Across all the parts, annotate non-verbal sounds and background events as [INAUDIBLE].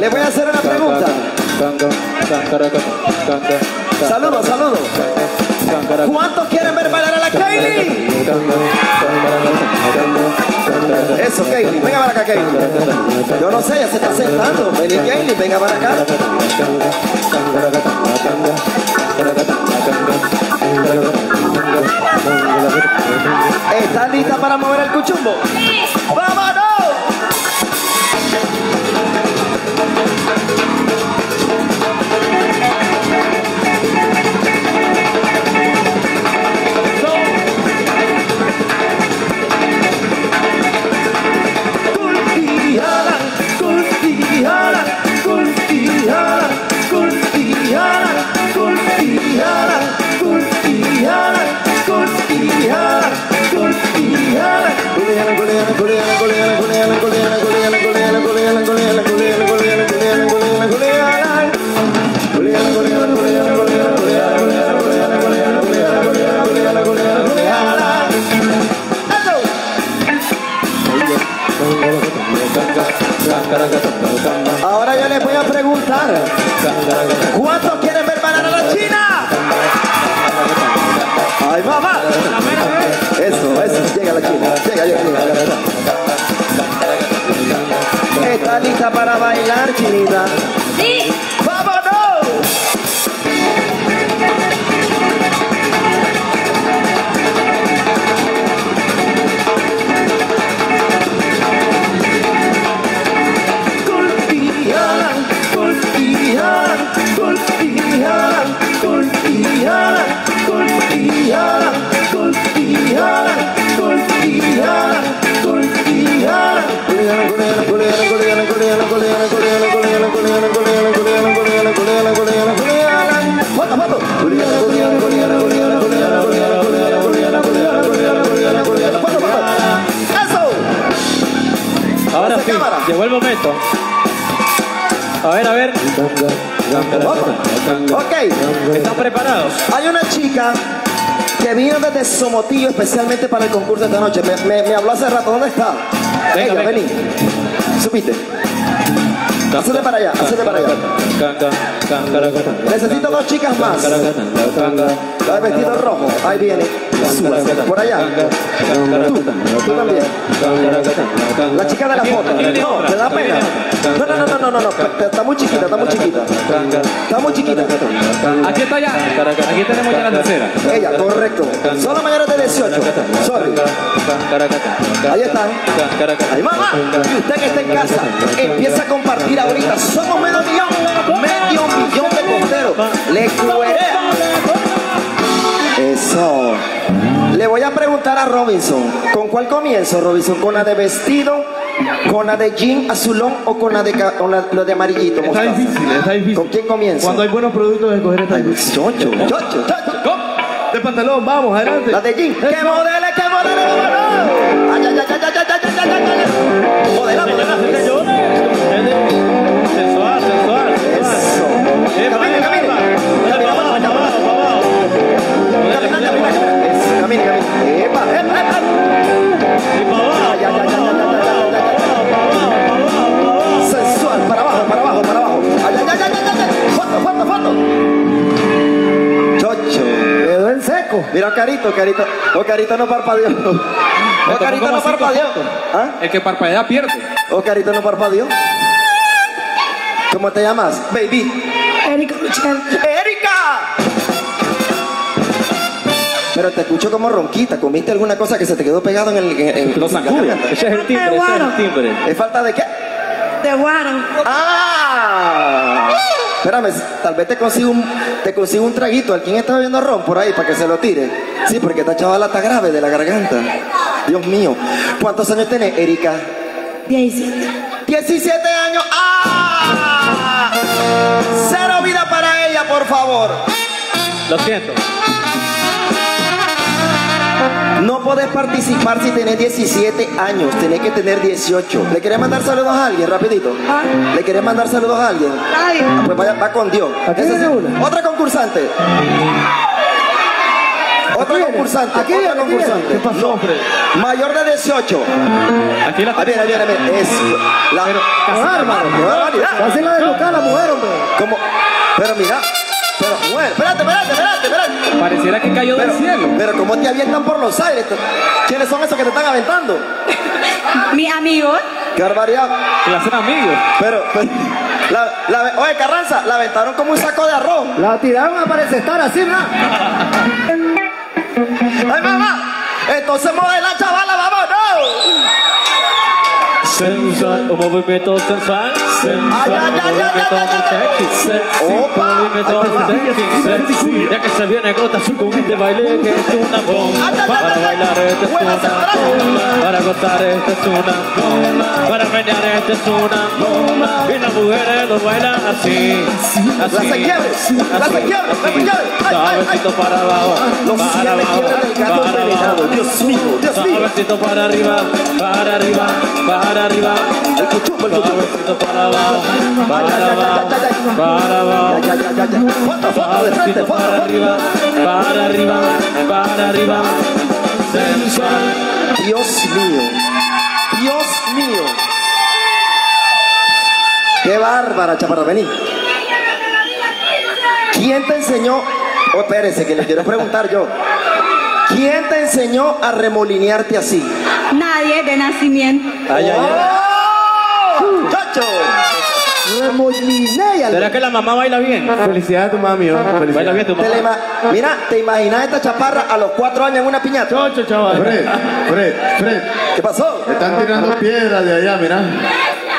Le voy a hacer una pregunta. Saludos, saludos. ¿Cuántos quieren ver bailar a la Kylie? Eso, Kylie. Venga para acá, Kylie. Yo no sé, ya se está sentando. Vení, Kylie, venga para acá. ¿Estás lista para mover el cuchumbo? Especialmente para el concurso de esta noche. Me, me- me habló hace rato, ¿dónde está? Venga, Ella, venga. vení. ¿Supiste? Hacete para allá, para allá. Necesito dos chicas más. De vestido rojo, ahí viene. Por allá. Tú, tú también. La chica de la foto. No, ¿te da pena? No, no, no, no, no, no. Está muy chiquita, está muy chiquita. Está muy chiquita. Aquí está ya. Aquí tenemos ya la tercera. Ella, correcto. Solo mayores de 18. Sorry. Ahí están. Ay, mamá. Y usted que está en casa, empieza a compartir ahorita. Somos medio millón. Medio millón de posteros. Le cuerea. Le voy a preguntar a Robinson, ¿con cuál comienzo, Robinson? ¿Con la de vestido, con la de jean azulón o con la de, con la, de amarillito? Está mostaza? difícil, está difícil. ¿Con quién comienzo? Cuando hay buenos productos, de escoger esta. Ay, chocho, chocho, chocho. De pantalón, vamos, adelante. La de jean. ¡Que modele, que modele, modele! ¡Ay, ay, ay, ay, ay, ay, ay, ay! ay modela modela! Foto. Chocho. Quedó en seco. Mira, Carito, Carito. O Carito no parpadeó. [LAUGHS] O Carito no parpadeó. ¿Ah? El que parpadea pierde. O Carito no parpadeó. ¿Cómo te llamas? Baby. Erika. ¡Erika! Pero te escucho como ronquita. ¿Comiste alguna cosa que se te quedó pegado en el en, en- Lo en la sacude. garganta? Ese es el timbre, ese es el timbre. ¿Es falta de qué? De Guaro. ¡Ah! Espérame, tal vez te consigo un, te consigo un traguito. ¿Alguien está bebiendo ron por ahí para que se lo tire? Sí, porque esta chavala está grave de la garganta. Dios mío. ¿Cuántos años tenés, Erika? 17. 17 años. ¡Ah! Cero vida para ella, por favor. Lo siento. No podés participar si tenés 17 años, tenés que tener 18. ¿Le querés mandar saludos a alguien, rapidito? ¿Ah? ¿Le querés mandar saludos a alguien? Nadie. Ah, pues vaya, va con Dios. Aquí viene una. Otra concursante. Otra viene. concursante. Aquí otra viene, concursante. ¿Qué pasó, hombre? Mayor de 18. Aquí la Ahí viene, ahí viene, ahí viene. Es la... ¡Qué bárbaro! ¡Qué barbaridad! Casi la. Pero. Pero, mujer, espérate, espérate, espérate, espérate. Pareciera que cayó del cielo. pero ¿cómo te avientan por los aires? ¿Quiénes son esos que te están aventando? [LAUGHS] Mi amigo. ¡Qué barbaridad! Que la hacen amigos. Pero, pero la, la- oye, Carranza, la aventaron como un saco de arroz. La tiraron a parecer estar así, ¿verdad? ¡Ay, mamá! Entonces modela, chavala, vámonos. Sensual, un movimiento sensual. Sensual, ay, ay. sexy. Opa. sexy. Sexy. Ya que se viene gota este baile que es una bomba. Para bailar esta es una bomba. Para gozar esta es una bomba. Para menear esta es una bomba. Y las mujeres lo bailan así. Así. Ay, ay. Suavecito para abajo. Para abajo. Para abajo. Dios mío, Dios mío. Suavecito para arriba, para arriba, para arriba. El cuchumbo, el cuchumbo. Para abajo, para abajo, para abajo. Suavecito para arriba, para arriba, para arriba. Sensual. Dios mío. Dios mío. Qué bárbara, chaparra, vení. ¿Quién te enseñó? Oh, espérese, que le quiero preguntar yo. ¿Quién te enseñó a remolinearte así? Nadie de nacimiento. Ay, ay, ay. ¡Oh! ¡Chacho! ¿Será que la mamá baila bien? Felicidades a tu mami, hombre. Baila bien tu mamá. Mira, ¿te imaginas esta chaparra a los cuatro años en una piñata? Chocho, chaval. Fred, Fred, Fred, ¿Qué pasó? están tirando piedras de allá, mira.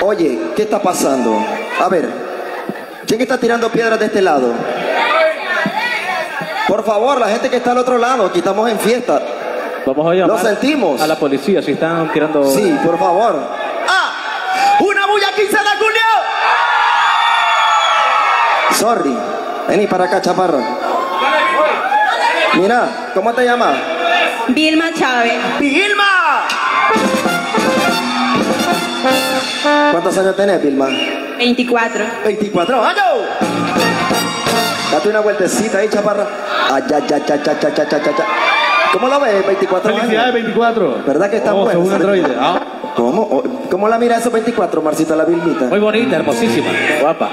Oye, ¿qué está pasando? A ver, ¿quién está tirando piedras de este lado? Por favor, la gente que está al otro lado, aquí estamos en fiesta. Vamos a llamar. Lo sentimos. A la policía, si están tirando. Sí, por favor. ¡Ah! ¡Una bulla quincena, Julio! Sorry. Vení para acá, chaparra. Mira, ¿cómo te llamas? Vilma Chávez. ¡Vilma! ¿Cuántos años tenés, Vilma? 24. 24 años. Date una vueltecita ahí, chaparra. Ay, ay, ay, ay, ay, ay, ay, ay. ¿Cómo lo ves, 24 Felicidades, años? 24. ¿Verdad que está Oh, bueno? androide. Ah, ¿Cómo? Oh, ¿Cómo la mira esos 24, Marcita, la Vilmita? muy bonita, hermosísima, guapa.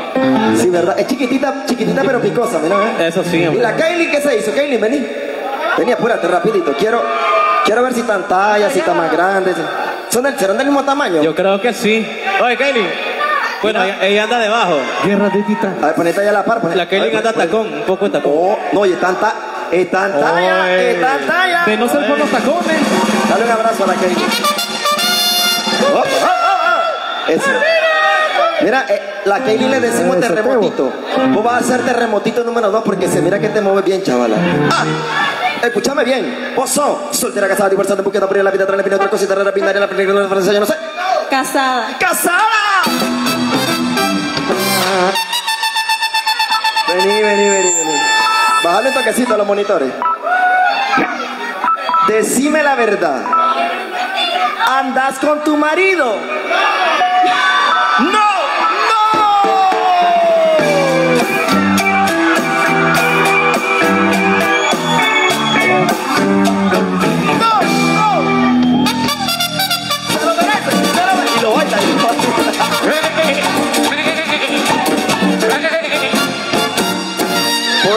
Sí, ¿verdad? Es chiquitita, chiquitita pero picosa, mira, ¿eh? Eso sí, ¿Y la Kaylin qué se hizo? Kaylin, vení. Vení, apúrate rapidito. Quiero, quiero ver si están tallas, si están más grandes. ¿Son del, ¿Serán del mismo tamaño? Yo creo que sí. Oye, Kaylin. Bueno, ella, ella anda debajo. Guerra de titán. A ver, ponete allá a la par. poné- La Kaylin a ver, anda tacón, un poco de tacón. Oh, no, y están, ta están tallas, Oye. están tallas. De no ser por los tacones. Dale un abrazo a la Kaylin. Oh, oh, oh, oh. Eso. Mira, eh, la Kaylin le decimos terremotito. Vos vas a hacer terremotito número dos porque se mira que te mueves bien, chavala. Ah, escúchame bien. Vos sos soltera, casada, divorciada, en búsqueda por la vida, trae la otra cosita rara, binaria, la película, la francesa, yo no sé. Casada. ¡Casada! Vení, vení, vení, vení. Bájale un toquecito a los monitores. Decime la verdad. ¿Andas con tu marido? ¡No! ¡No!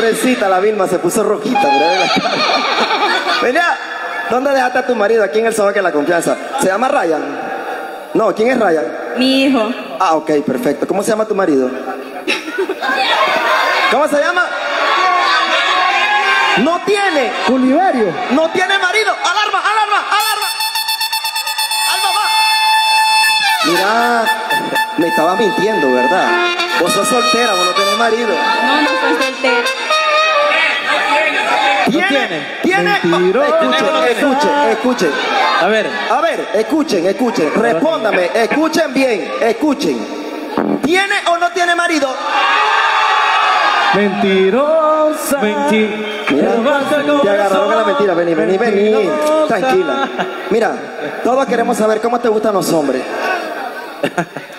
Pobrecita la Vilma se puso rojita, [LAUGHS] mira ¿dónde dejaste a tu marido? Aquí en el Sobaque La Confianza. ¿Se llama Ryan? No, ¿quién es Ryan? Mi hijo. Ah, ok, perfecto. ¿Cómo se llama tu marido? ¿Cómo se llama? No tiene, Oliverio. no tiene marido. Alarma, alarma, alarma. Alma, va. Mira, me estaba mintiendo, ¿verdad? Vos sos soltera, vos no tenés marido. No, no soy soltera. ¿Tiene? tiene? ¿Tiene? Mentiroso. Escuchen, escuchen, escuchen. A ver, A ver, escuchen, escuchen. Respóndame, escuchen bien, escuchen. ¿Tiene o no tiene marido? Mentirosa. Menti- Mira, te agarraron con la mentira. Vení, vení, vení. Mentirosa. Tranquila. Mira, todos queremos saber cómo te gustan los hombres. [LAUGHS]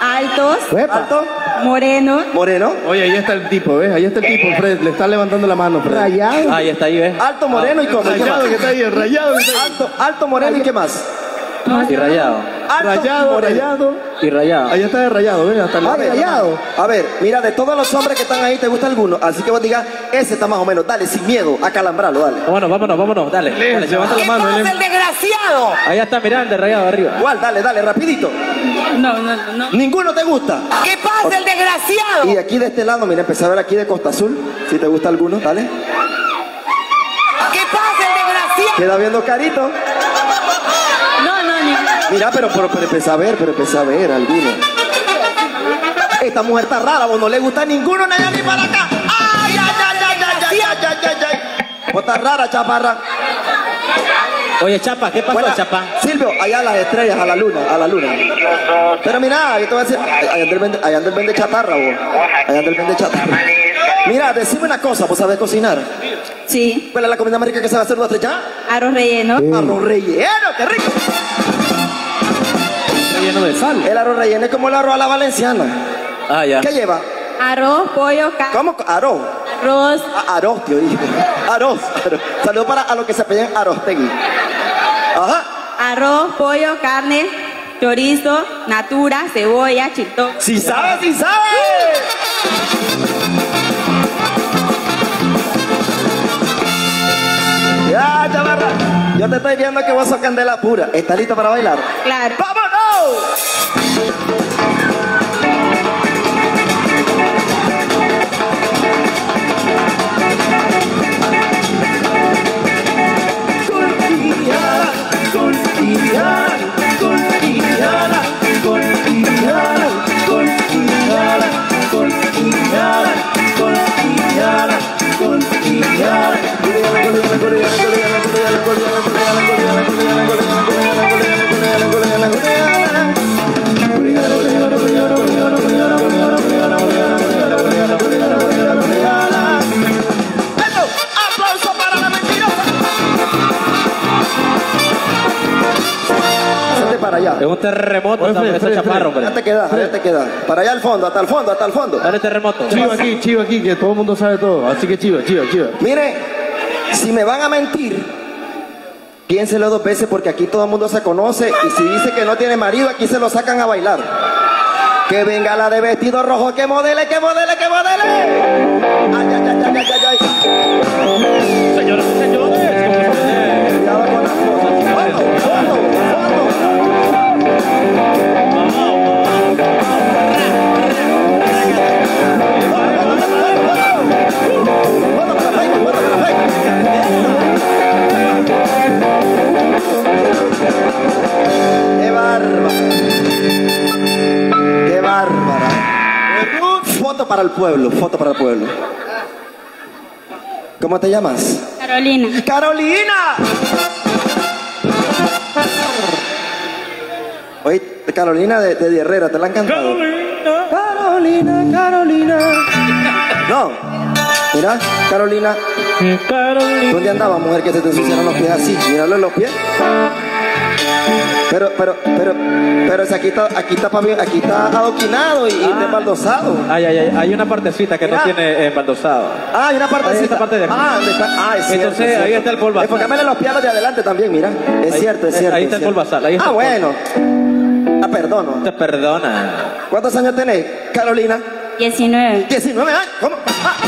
Altos. Alto, morenos, moreno, Oye, ahí está el tipo, ¿ves? Ahí está el tipo, Fred. Le está levantando la mano, Fred. Rayado. Ahí está ahí, ¿ves? alto, moreno y El cómo. ¿Y qué rayado más? que está ahí, rayado que está ahí. Alto, alto, moreno y qué más. Y rayado. Alto, Rayado, rayado. Y rayado. Ahí está de rayado, ¿ves? Hasta A la ver, rayado. A ver, mira, de todos los hombres que están ahí, ¿te gusta alguno? Así que vos digas, ese está más o menos. Dale, sin miedo, a calambrarlo, dale. Vámonos, vámonos, vámonos. Dale, dale, levanta la mano. dale. desgraciado? Ahí está, mirá, el de rayado arriba. Igual, dale, dale, rapidito. no, no, no, no. ¿Ninguno te gusta? ¿Qué pasa, el desgraciado? Y aquí de este lado, mira, empecé a ver aquí de Costa Azul. Si te gusta alguno, dale. ¿Qué pasa, el desgraciado? Queda viendo carito. Mira, pero, pero, pero empecé a ver, pero empecé a ver alguno. Esta mujer está rara, vos no le gusta ninguno, ni allá ni para acá. ¡Ay, ay, ay, ay, ay, ay, ay, ay, ay, ay! Vos estás rara, chaparra. Oye, Chapa, ¿qué pasó. Chapa? Silvio, allá a las estrellas, a la luna, a la luna. Pero mira, yo te voy a decir, allá anda el vende, allá anda el vende chatarra, vos. Allá anda el vende chatarra. Mira, decime una cosa, ¿vos sabés cocinar? Sí. ¿Cuál es la comida más rica que sabe hacer una estrella? Arroz relleno. Arroz relleno, qué rico. De sal. El arroz relleno es como el arroz a la valenciana. Ah, ya. ¿Qué lleva? Arroz, pollo, carne. ¿Cómo? Arroz. Arroz, A- Arroz, tío, dije. Arroz. arroz. Saludos para a los que se piden Arostegui. Ajá. arroz, pollo, carne, chorizo, natura, cebolla, chiltón. Si sabe, si sabe. Ya, chavarra. Yo te estoy viendo que vos sos candela pura. ¿Estás lista para bailar? Claro. ¡Vámonos! Para allá. Es un terremoto, Oye, Fred, Fred, chaparro, Fred. Hombre. te quedas, allá te quedas. Para allá al fondo, hasta el fondo, hasta el fondo. Dale terremoto. Chivo aquí, chivo aquí, que todo el mundo sabe todo. Así que chivo, chivo, chivo. Mire, si me van a mentir, piénselo dos veces porque aquí todo el mundo se conoce y si dice que no tiene marido, aquí se lo sacan a bailar. Que venga la de vestido rojo, que modele, que modele, que modele. Ay, ay, ay, ay, ay, ay, ay. Señoras y señores. Cuidado con las cosas. ¡Qué bárbara! ¡Qué bárbara! Foto para el pueblo, foto para el pueblo. ¿Cómo te llamas? Carolina. ¡Carolina! Oye, Carolina de, de Herrera, ¿te la han cantado? Carolina, Carolina. No, mira, Carolina, Carolina. ¿dónde andaba, mujer, que se te ensuciaron los pies así? Míralo en los pies. Pero, pero, pero, pero si aquí está, aquí está, pavi- aquí está adoquinado y, está embaldosado. Ay, ay, ay, hay una partecita que no Mira. tiene embaldosado. Ah, hay una parte Ahí está parte de aquí. Ah. Ah, es cierto, Entonces, es cierto. ahí está el polvazal. Enfócamele los pianos de adelante también, mira. Es Ahí- cierto, es eh, cierto. ahí es está el polvazal, ahí está Ah, bueno. Ah, perdono. Te perdona. ¿Cuántos años tenés, Carolina? 19. 19 años. ¿Cómo? Ah, ah, ah.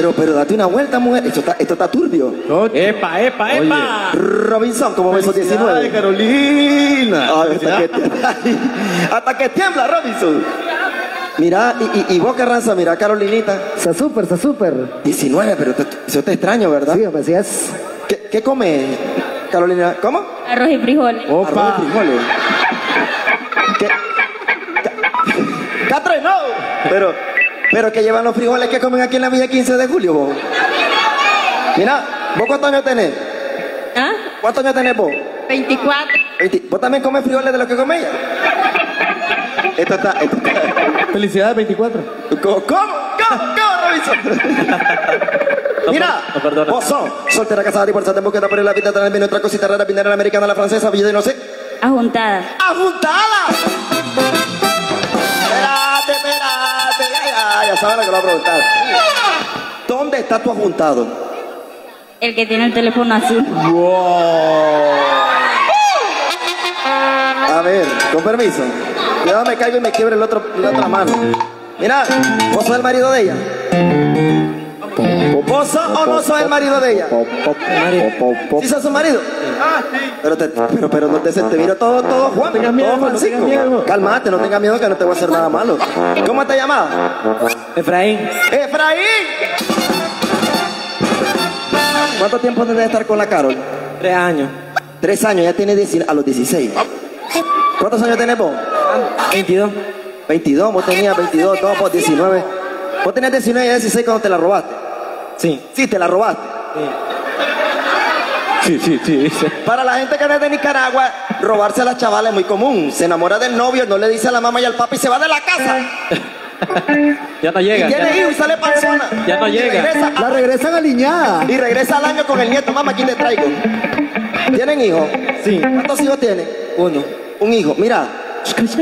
Pero, pero date una vuelta, mujer. Esto está, esto está turbio. Epa, epa, epa. Robinson, ¿cómo ves esos Ay, 19? Carolina. Ay, hasta, que, [LAUGHS] hasta que tiembla, Robinson. Mira, y, y, y vos, Carranza, mira, Carolinita. Está súper, está súper. 19, pero te- eso te extraño, ¿verdad? Sí, sí es. ¿Qué, qué come, Carolina? ¿Cómo? Arroz y frijoles. Arroz Opa. y frijoles. ¿Qué? ¡Catre, no! Pero, pero que llevan los frijoles que comen aquí en la Villa 15 de julio, vos. Mira, ¿vos cuántos años tenés? ¿Ah? ¿Cuántos años tenés vos? 24. 20. ¿Vos también comes frijoles de lo que come ella? Esto está, esto está. Felicidades 24. ¿Cómo? ¿Cómo? ¿Cómo? ¿Cómo, Robinson? [LAUGHS] Mira, No, vos sos soltera, casada, divorciada, en búsqueda por la vida, bien otra cosita rara, binera, la americana, la francesa, y no sé. Ajuntada. ¡Ajuntada! Espérate, ya, saben lo que lo voy a preguntar. ¿Dónde está tu ajuntado? El que tiene el teléfono azul. A ver, con permiso. Cuidado, me caigo y me quiebre el otro, la otra mano. Mira, ¿vos sos el marido de ella? ¿Vos sos o no sos el marido de ella? ¿Sí sos su marido? Pero, te, pero, pero no te, te miro todo, todo Juan, tengas miedo, todo no Francisco. tengas miedo. Cálmate, no tengas miedo que no te voy a hacer nada malo. ¿Cómo te llamas? Efraín. ¡Efraín! ¿Cuánto tiempo debe estar con la Carol? Tres años. Tres años, ya tiene 10 a los 16. ¿Cuántos años tenés vos? 22. 22, vos tenías 22, todos vos 19. Vos tenías 19 y 16 cuando te la robaste. Sí. Sí, te la robaste. Sí, sí, sí. dice. Para la gente que no es de Nicaragua, robarse a la chavala es muy común. Se enamora del novio, no le dice a la mamá y al papi y se va de la casa. [LAUGHS] Ya no Y llega. tiene ya- hijos y sale panzona. Ya no Y llega. regresa- La regresan aliñada. y regresa al año con el nieto, mamá, aquí te traigo. ¿Tienen hijos? Sí. ¿Cuántos hijos tienen? Uno. Un hijo. Mira,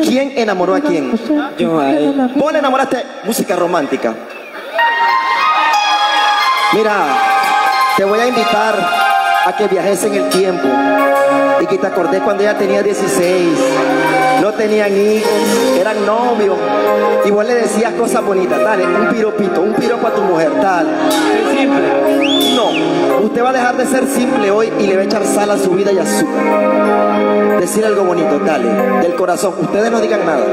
¿quién enamoró a quién? Yo a él. Vos le enamoraste música romántica. Mira, te voy a invitar a que viajes en el tiempo y que te acordés cuando ella tenía 16, no tenían hijos, eran novios y vos le decías cosas bonitas, dale, un piropito, un piropo a tu mujer, dale. No, usted va a dejar de ser simple hoy y le va a echar sal a su vida y azúcar. Decir algo bonito, dale, del corazón. Ustedes no digan nada.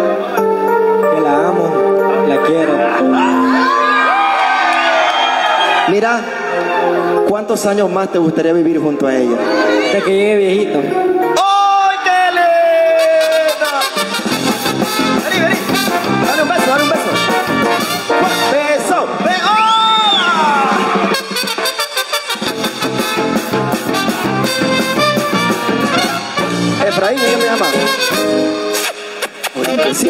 Que la amo. La quiero. Mira, ¿cuántos años más te gustaría vivir junto a ella? Hasta que llegue viejito. ¡Ay, qué linda! Vení, vení. Dale un beso, dale un beso. Beso, be ¡Hola! Efraín, ella me llama. Ahorita sí.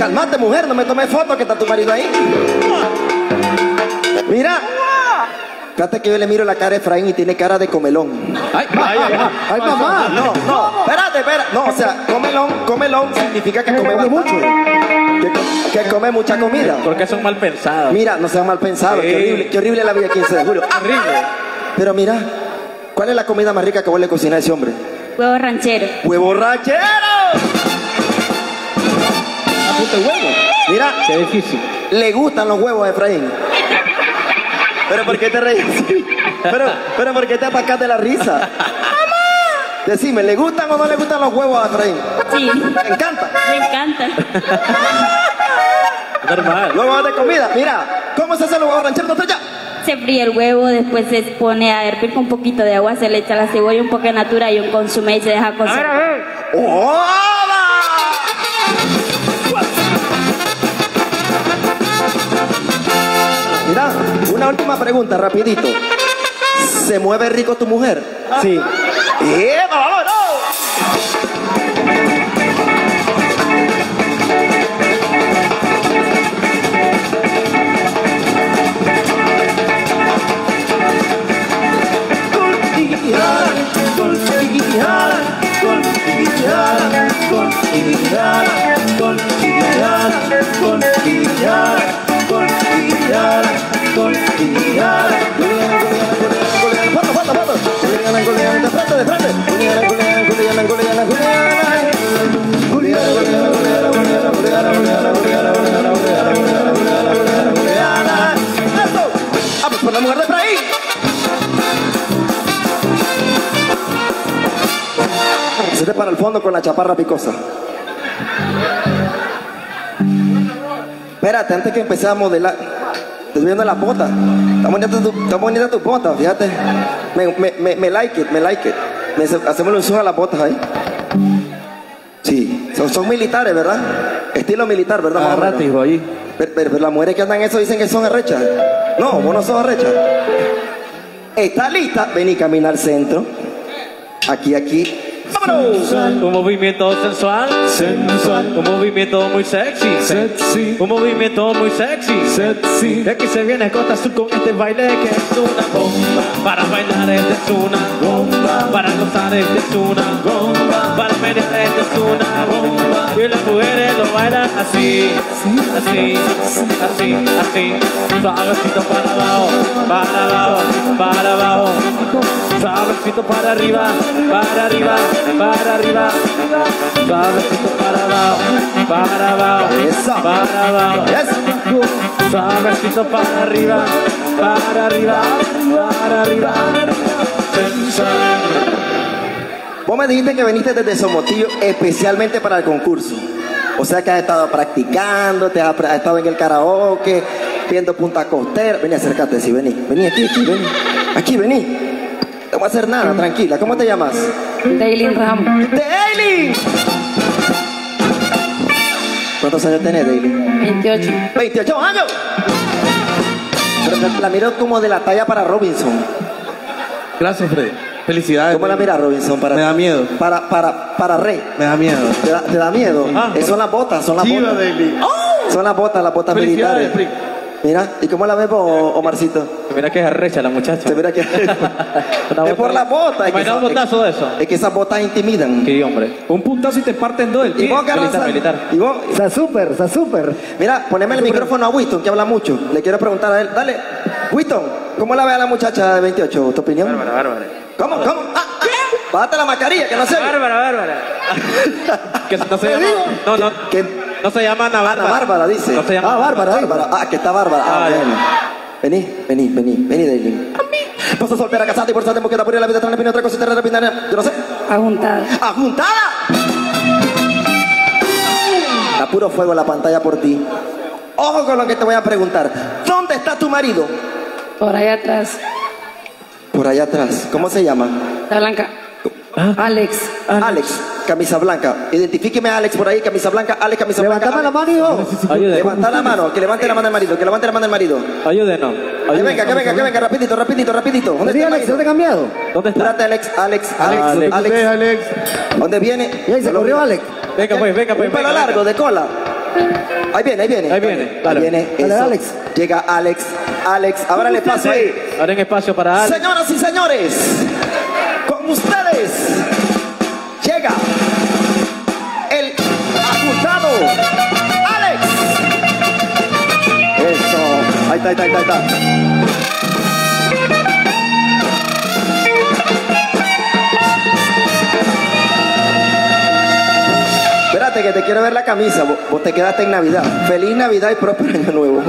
Calmate, mujer, no me tomes fotos que está tu marido ahí. Mira, Fíjate que yo le miro la cara a Efraín y tiene cara de comelón. Ay, ay, ay, ay. Ay, mamá. No, no, espérate, espérate. No, o sea, comelón, comelón significa que come bastante. Que, co- que come mucha comida. Porque son mal pensados. Mira, no sean mal pensados. Qué horrible, qué horrible la vida 15 de julio. Horrible. Pero mira, ¿cuál es la comida más rica que vos le cocinas a ese hombre? Huevo ranchero. ¡Huevo ranchero! Apunta el huevo. Mira, Qué difícil. le gustan los huevos a Efraín. ¿Pero por qué te reís? [LAUGHS] ¿Pero, pero por qué te atacas de la risa? Decime, ¿le gustan o no le gustan los huevos a Efraín? Sí, ¿Le encanta? me encanta. Normal. Huevos de comida. Mira, ¿cómo se hacen los huevos rancheros? Ya. Se fríe el huevo, después se pone a hervir con un poquito de agua, se le echa la cebolla, un poco de natura y un consume y se deja cocer. ¡Hola! Mira, una última pregunta, rapidito. ¿Se mueve rico tu mujer? Sí. ¡Eh, para el fondo con la chaparra picosa. Espérate, antes que empecé a modelar. Estoy viendo las botas. Está bonita tu, está bonita tu bota, fíjate. Me, me, me, me like it, me like it. Me hace- hacemos un zoom a las botas ahí. Sí, son, son militares, ¿verdad? Estilo militar, ¿verdad? Agarrate, hijo, ahí. Pero, pero- pero las mujeres que andan en eso dicen que son arrechas. No, vos no sos arrecha. ¿Está lista? Vení, camina al centro. Aquí, aquí. ¡Vámonos! Un movimiento sensual. Sensual. Un movimiento muy sexy. Sexy. Un movimiento muy sexy. Sexy. De aquí se viene Costa Azul con este baile que es una bomba. Para bailar este es una bomba. Para gozar este es una bomba. Para menear este es una bomba. Y las mujeres lo bailan así. Así, así, así. Suavecito para abajo, para abajo, para abajo. Suavecito para arriba, para arriba, para arriba. Suavecito para abajo, para abajo, para abajo. Suavecito para arriba, para arriba, para arriba. Vos me dijiste que viniste desde Somotillo especialmente para el concurso. O sea que has estado practicando, te has, has estado en el karaoke, viendo punta costera. Vení, acércate, sí, vení. Vení aquí, aquí, vení. Aquí, vení. Voy a hacer nada, tranquila. ¿Cómo te llamas? Daily Ramos, ¡Daily! ¿Cuántos años tenés, Daily? 28. 28 años. Pero la- la miro como de la talla para Robinson. Gracias, Freddy. Felicidades. ¿Cómo la mira Robinson? Para, Me da miedo. Para, para, para Rey. Me da miedo. ¿Te da, te da miedo? Ah. Eh, son las botas, son las Chiva, botas. Daily. Son las botas, las botas Felicidades, militares. Mira, ¿y cómo la ves vos, Omarcito? Mira que es arrecha la muchacha. Se mira que es [LAUGHS] por las botas. Es que, un botazo de eso. es que esas botas intimidan. Qué hombre. Un puntazo y te parten dos el ¿Y pie. vos, Carranza? militar, militar. ¿Y vos? Está súper, está súper. Mira, poneme el micrófono a Winston, que habla mucho. Le quiero preguntar a él. Dale, Winston, ¿cómo la ve a la muchacha de 28? ¿Tu opinión? Bárbara, bárbara. ¿Cómo? ¿Cómo? Ah, bájate la mascarilla, que no se ve. Bárbara, bárbara. [LAUGHS] que no se llama. No, no. No se llama Ana Bárbara. Ana Bárbara, dice. No se llama Ah, Bárbara, Bárbara. Ah, que está Bárbara. Ah, Ah, bueno. Vení, vení, vení, vení, Daily. Paso soltera, casada, divorciada, mujer, por la vida, trae otra cosita, repinana. Yo no sé. Ajuntada. ¡Ajuntada! A puro fuego la pantalla por ti. Ojo con lo que te voy a preguntar. ¿Dónde está tu marido? Por allá atrás. Por allá atrás. ¿Cómo se llama? La blanca. Alex. Alex, camisa blanca. Identifíqueme a Alex por ahí, camisa blanca. Alex, camisa blanca. Levantame la Alex. mano, hijo. Levanta la mano, que levante la mano el marido, que levante la mano el marido. Ayúdenos. Que venga, que venga, que venga, rapidito, rapidito, rapidito. ¿Dónde está el Alex, ¿no te he marido? cambiado? ¿Dónde está? Espérate, Alex, Alex, Alex, Alex. Alex. ¿Dónde viene? Y ahí se corrió Alex. Venga, pues, venga, pues. Un pelo largo, de cola. Ahí viene, ahí viene. Ahí viene, Ahí viene. Dale, eso. Alex. Llega Alex. Alex, ahora le paso ahí. Ahora en espacio para Alex. Señoras y señores, ustedes llega el ajustado Alex. Eso. Ahí está, ahí está. ahí está. Espérate que te quiero ver la camisa. Vos, vos te quedaste en Navidad. Feliz Navidad y próspero año nuevo.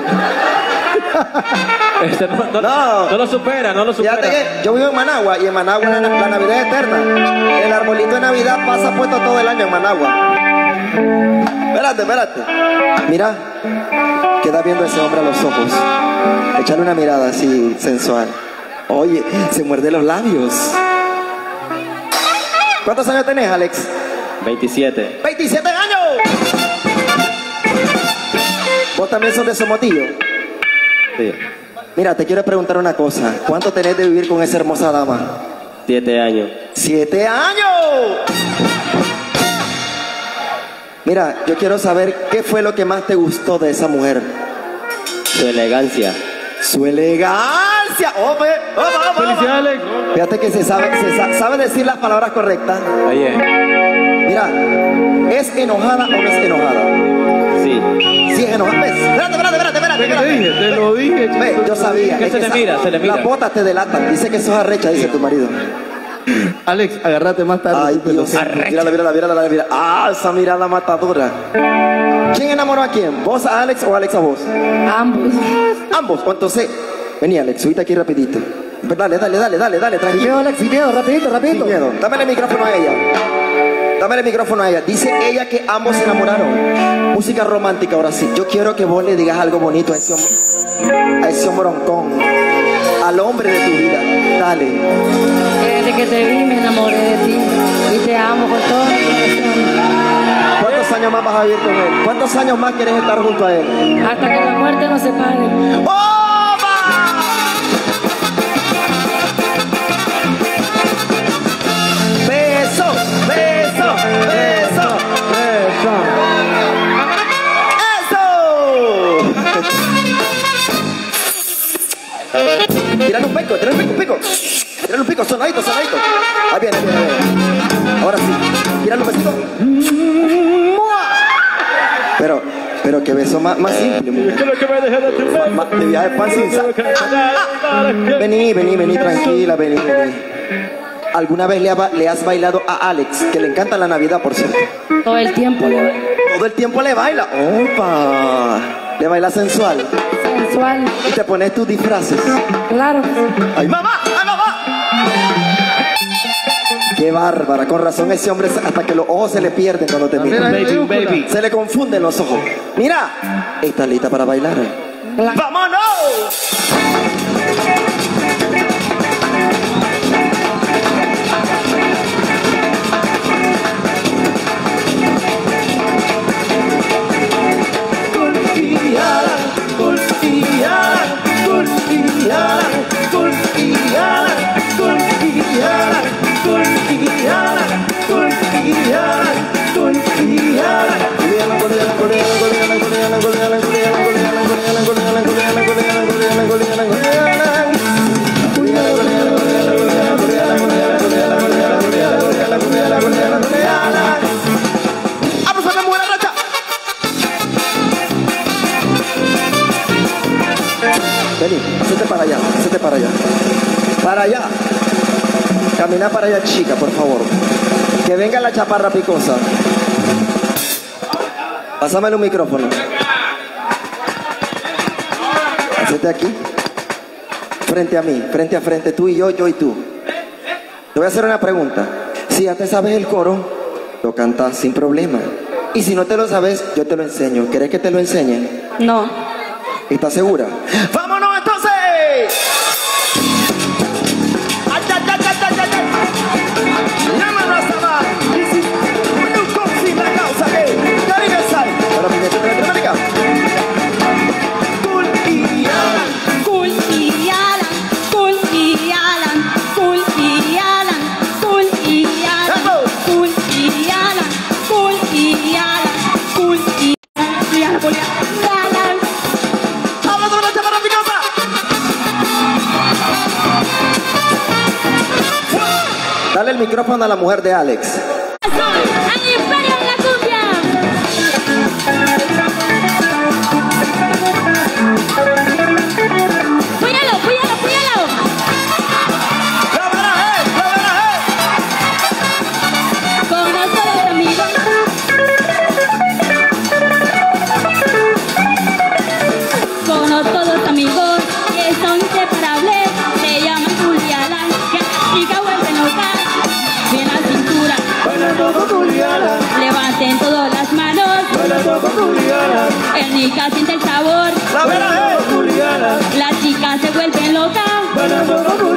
[LAUGHS] Este, no, no, No. no lo supera, no lo supera. Fíjate que yo vivo en Managua y en Managua la, la Navidad es eterna. El arbolito de Navidad pasa puesto todo el año en Managua. Espérate, espérate. Mira, queda viendo a ese hombre a los ojos. Échale una mirada así sensual. Oye, se muerde los labios. ¿Cuántos años tenés, Alex? 27. 27 años. Vos también sos de Somotillo. Sí. Mira, te quiero preguntar una cosa. ¿Cuánto tenés de vivir con esa hermosa dama? 7 años. ¡Siete años! Mira, yo quiero saber qué fue lo que más te gustó de esa mujer. Su elegancia. Su elegancia. ¡Ope! ¡Opa, opa, opa! Felicidades, Alex. Fíjate que se sabe, se sa- sabe decir las palabras correctas. Ahí es. Mira, ¿es enojada o no es enojada? Sí. Sí, es enojada. ¿Ves? Espérate, espérate, espérate, espérate. Que te espérate. dije, te lo dije, chico. Ve, yo sabía. Que se le mira, se le mira. Las botas te delatan. Dice que sos arrecha, dice tu marido. Alex, agárrate más tarde. Ay. Dios. Mírala, mírala, mírala, mírala. Ah, esa mirada matadora. ¿Quién enamoró a quién? ¿Vos a Alex o Alex a vos? Ambos. Ambos. O Entonces, vení Alex, subite aquí rapidito. Dale, dale, dale, dale, dale, Sin tranquilo. miedo, Alex, sin miedo, rapidito, Sin rapidito. miedo. Dame el micrófono a ella. Dame el micrófono a ella. Dice ella que ambos se enamoraron. Música romántica, ahora sí. Yo quiero que vos le digas algo bonito a ese hombre. A ese hombroncón. Al hombre de tu vida. Dale. Desde que te vi me enamoré de ti y te amo con todo mi corazón. ¿Cuántos años más vas a vivir con él? ¿Cuántos años más quieres estar junto a él? Hasta que la muerte nos separe. ¡Oba! Pico, tírale un pico, un pico. Tírale un pico, sonadito, sonadito. Ahí viene, ahí viene, ahí viene. Ahora sí, tírale un besito. Pero, pero qué beso más, más simple. mujer. Quiero que me dejes de viaje pan sin sal. Que Vení, vení, vení, tranquila, vení, vení. ¿Alguna vez le, ha le has bailado a Alex, que le encanta la Navidad, por cierto? Todo el tiempo le Todo el tiempo le baila. ¡Opa! Le baila sensual. Y te pones tus disfraces. Claro. ¡Ay, mamá! ¡Ay, mamá! ¡Qué bárbara! Con razón ese hombre hasta que los ojos se le pierden cuando te mira. Baby, baby. Se le confunden los ojos. Mira, está lista para bailar. Claro. ¡Vámonos! Para allá. Para allá. Camina para allá, chica, por favor. Que venga la chaparra picosa. Pásame un micrófono. Hacete aquí. Frente a mí, frente a frente, tú y yo, yo y tú. Te voy a hacer una pregunta. Si ya te sabes el coro, lo cantas sin problema. Y si no te lo sabes, yo te lo enseño. ¿Querés que te lo enseñe? No. ¿Estás segura? ¡Vámonos micrófono a la mujer de Alex. chica siente el sabor. La, la chica se vuelve loca.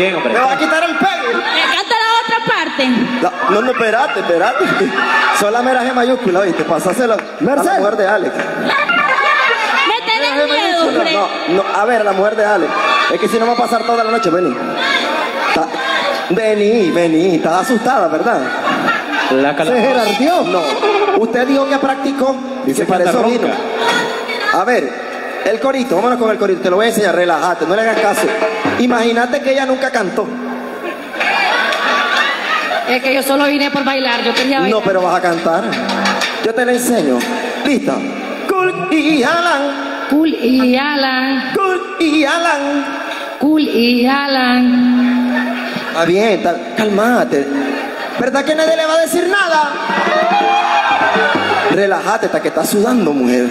Bien, hombre. Me va a quitar el pegue. Me canta la otra parte. La- no, no, espérate, espérate. [LAUGHS] Son la mera G mayúscula, oíste. Pasásela a la mujer de Alex. Me tenés miedo. Fred. No, no, a ver, a la mujer de Alex. Es que si no va a pasar toda la noche, vení. Ta- Vení, vení. Estás asustada, ¿verdad? La Se cala- jerarqueó. No. Usted dijo que practicó. Dice que que para anda eso vino. ronca. A ver, el corito, vámonos con el corito. Te lo voy a enseñar, relájate, no le hagas caso. Imagínate que ella nunca cantó. Es que yo solo vine por bailar, yo quería bailar. No, pero vas a cantar. Yo te la enseño. ¿Lista? Cool y Alan, Cool y Alan, cool y Alan. cool y Alan. Está bien, está- cálmate. ¿Verdad que nadie le va a decir nada? Relájate, hasta que estás sudando, mujer.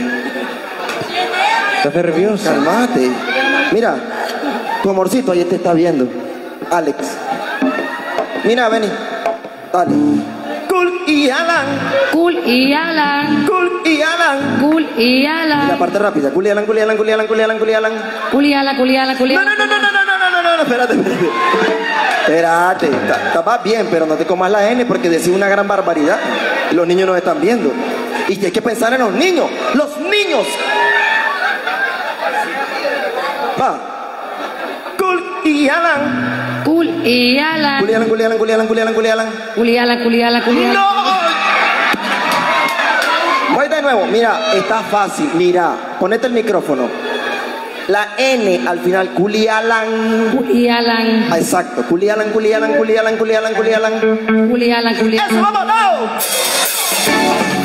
Estás nerviosa. Cálmate. Mira, tu amorcito ahí te está viendo. Alex. Mira, vení. Dale. Cool y Alan. Cool y Alan, Cool y Alan. cool y Y la Alan. parte rápida. Cool y Alan, cool y Alan, cool y Alan, cool y Alan, cool y Alan. Cool y Alan, cool y Alan, cool y No, no, Alan. no, no, no, no, no, no, no, no, espérate, espérate. Espérate, vas bien, pero no te comas la N porque decís una gran barbaridad. Los niños nos están viendo. Y hay que pensar en los niños. ¡Los niños! Kul iyalang. Kul iyalang. Kul iyalang, kul iyalang, kul iyalang, ¡No! Voy de nuevo. Mira, está fácil. Mira, ponete el micrófono. La N al final, culialan. Culialan. Ah, exacto. Culialan, culialan, culialan, culialan, culialan. Culialan, culialan. ¡Eso, vamos, no!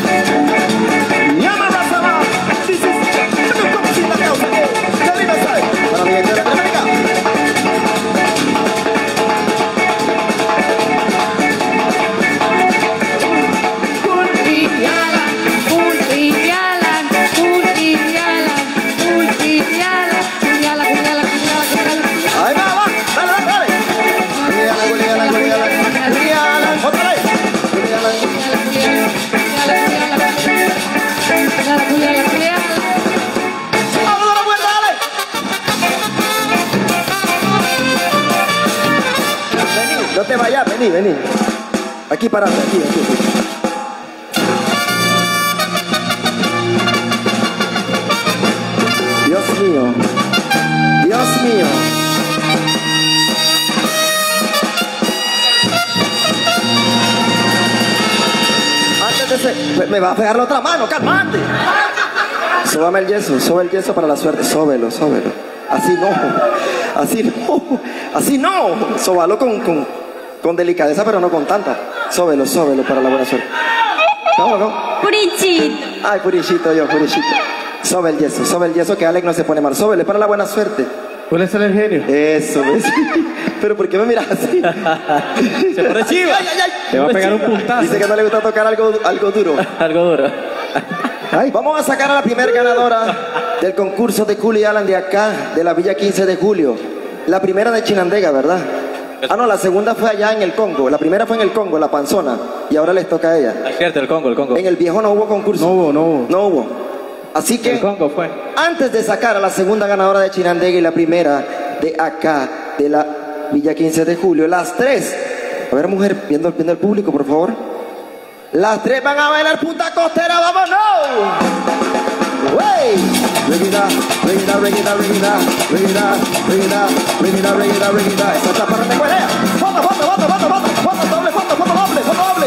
Vení, vení. Aquí para aquí, aquí. Dios mío. Dios mío. Antes de me, me va a pegar la otra mano, calmate. Súbame el yeso, sube el yeso para la suerte, sóbelo, sóbelo. Así no, así no, así no. Sóbalo con, con, con delicadeza, pero no con tanta. Sóbelo, sóbelo para la buena suerte. Vamos, vamos. Purichito. Ay, purichito yo, purichito. Sobe el yeso, sobe el yeso que Alex no se pone mal. Sóbele para la buena suerte. ¿Cuál es el genio? Eso, ¿ves? [LAUGHS] Pero ¿por qué me miras así? [LAUGHS] Se pone chiva. Ay, ay, ay. Te va a pegar un puntazo. Dice que no le gusta tocar algo, algo duro. [LAUGHS] Algo duro. Ay, vamos a sacar a la primera ganadora del concurso de Culi Alan de acá, de la Villa 15 de Julio. La primera de Chinandega, ¿verdad? Ah, no, la segunda fue allá en el Congo. La primera fue en el Congo, la panzona. Y ahora les toca a ella. Es cierto, el Congo, el Congo. En el viejo no hubo concurso. No hubo, no hubo. No hubo. Así que El Congo fue. antes de sacar a la segunda ganadora de Chinandega y la primera de acá, de la Villa 15 de Julio, las tres. A ver, mujer, viendo, viendo el público, por favor. Las tres van a bailar punta costera, vámonos. Foto, foto, foto, foto, foto, foto, doble, foto, foto, doble, foto, doble.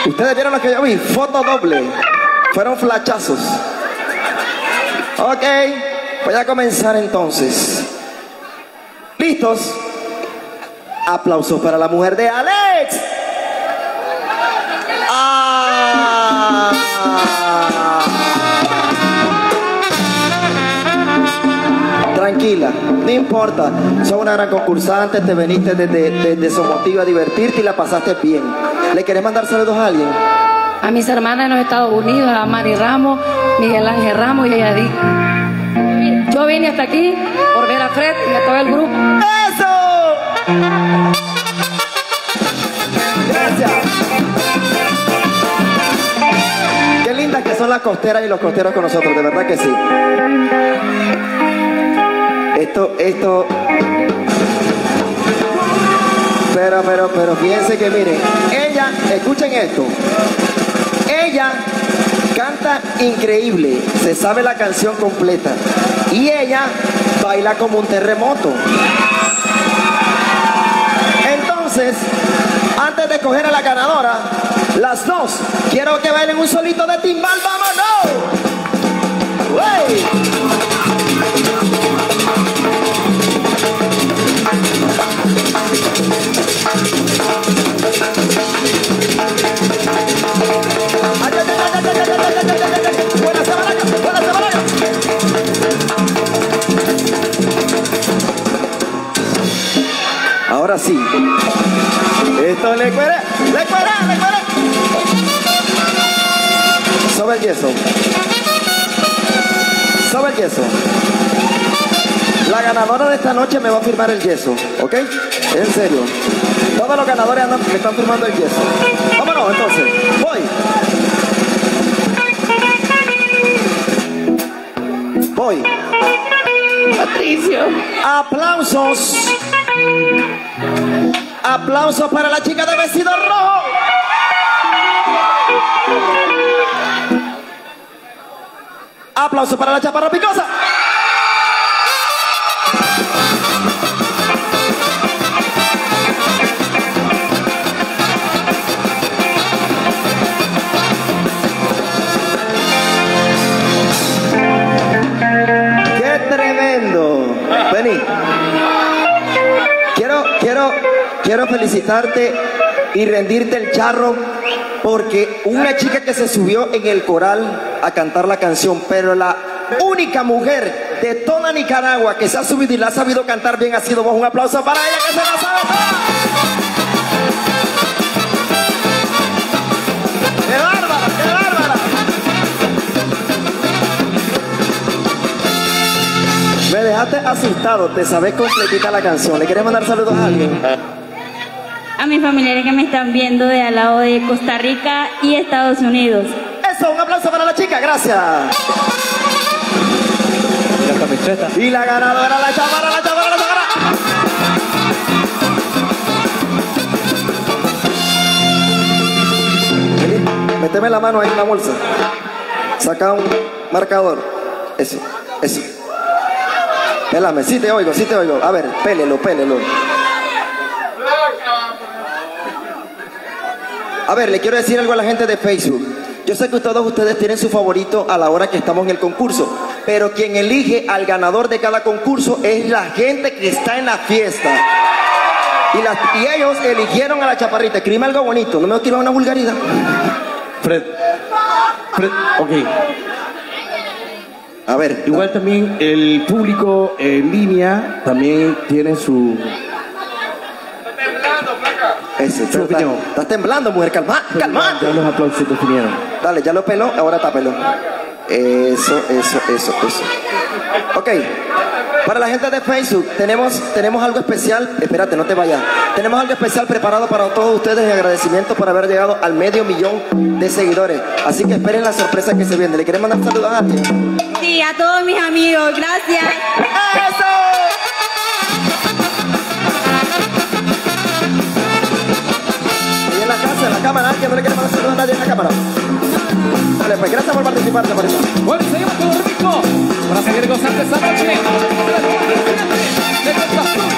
No. Ustedes vieron lo que yo vi, foto doble. Fueron flachazos. Ok, voy a comenzar entonces. ¿Listos? Aplausos para la mujer de Alex. Ah. Tranquila, no importa. Sos una gran concursante, te veniste desde, desde Somotiva a divertirte y la pasaste bien. ¿Le querés mandar saludos a alguien? A mis hermanas en los Estados Unidos, a Mari Ramos, Miguel Ángel Ramos y a Yadí. Yo vine hasta aquí por ver a Fred y a todo el grupo. ¡Eso! Gracias. Qué lindas que son las costeras y los costeros con nosotros, de verdad que sí. Esto, esto. Pero, pero, pero fíjense que miren, ella, escuchen esto. Ella canta increíble, se sabe la canción completa. Y ella baila como un terremoto. Entonces, antes de escoger a la ganadora, las dos, quiero que bailen un solito de timbal, vámonos. Ay, Ahora sí. Esto le cuere, le cuere, le cuere. Sobe el yeso. Sobe el yeso. La ganadora de esta noche me va a firmar el yeso, ¿ok? En serio. Todos los ganadores andan, me están firmando el yeso. Vámonos entonces. Voy. Voy. Patricio. Aplausos. Aplausos para la chica de vestido rojo. Aplausos para la chaparra picosa. Quiero felicitarte y rendirte el charro porque una chica que se subió en el coral a cantar la canción, pero la única mujer de toda Nicaragua que se ha subido y la ha sabido cantar bien ha sido vos. Un aplauso para ella que se la sabe toda. ¡Qué bárbara, qué bárbara! Me dejaste asustado, te sabes completita la canción. ¿Le querés mandar saludos a alguien? A mis familiares que me están viendo de al lado de Costa Rica y Estados Unidos. Eso, un aplauso para la chica, gracias. Y la camiseta. Y la ganadora, la chavarra, la chavarra, la chavarra. Vení, Méteme la mano ahí en la bolsa. Saca un marcador. Eso, eso. Pélame, sí te oigo, sí te oigo. A ver, pélelo, pélelo. A ver, le quiero decir algo a la gente de Facebook. Yo sé que todos ustedes tienen su favorito a la hora que estamos en el concurso, pero quien elige al ganador de cada concurso es la gente que está en la fiesta. Y, las- y ellos eligieron a la chaparrita. Escribe algo bonito, no me escriba una vulgaridad. Fred. Fred, ok. A ver, Igual también el público en línea también tiene su... ese, Su está- opinión. Estás temblando, mujer, calma, calma. Ya los aplausos definieron. Dale, ya lo peló, ahora tápelo. Eso, eso, eso, eso. Ok. Para la gente de Facebook, tenemos, tenemos algo especial. Espérate, no te vayas. Tenemos algo especial preparado para todos ustedes en agradecimiento por haber llegado al medio millón de seguidores. Así que esperen la sorpresa que se viene. ¿Le quieren mandar saludos a alguien? Sí, a todos mis amigos, gracias. ¡Eso! cámara, que no le queremos hacer a nadie en la cámara. Vale, pues gracias por participar, por eso. Bueno, seguimos con el ritmo para seguir gozando esta noche. De Costa Azul,